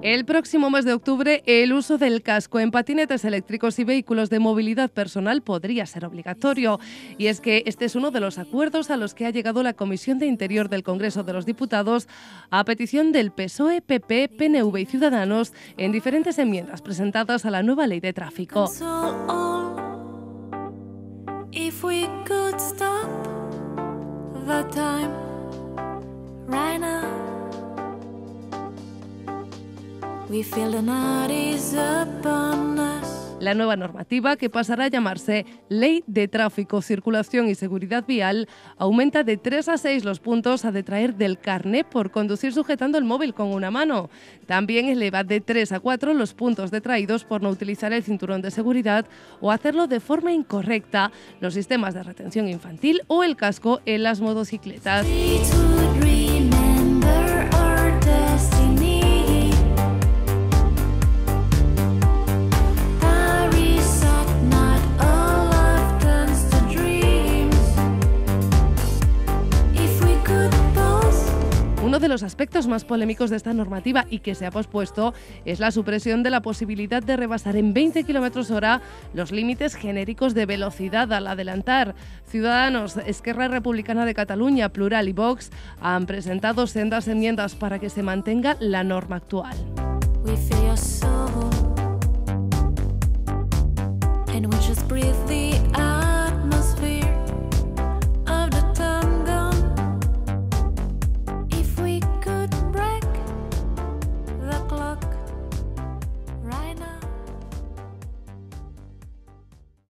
El próximo mes de octubre, el uso del casco en patinetes eléctricos y vehículos de movilidad personal podría ser obligatorio. Y es que este es uno de los acuerdos a los que ha llegado la Comisión de Interior del Congreso de los Diputados a petición del PSOE, PP, PNV y Ciudadanos en diferentes enmiendas presentadas a la nueva ley de tráfico. La nueva normativa, que pasará a llamarse Ley de Tráfico, Circulación y Seguridad Vial, aumenta de 3 a 6 los puntos a detraer del carné por conducir sujetando el móvil con una mano. También eleva de 3 a 4 los puntos detraídos por no utilizar el cinturón de seguridad o hacerlo de forma incorrecta, los sistemas de retención infantil o el casco en las motocicletas. Uno de los aspectos más polémicos de esta normativa y que se ha pospuesto es la supresión de la posibilidad de rebasar en 20 km hora los límites genéricos de velocidad al adelantar. Ciudadanos, Esquerra Republicana de Cataluña, Plural y Vox han presentado sendas enmiendas para que se mantenga la norma actual.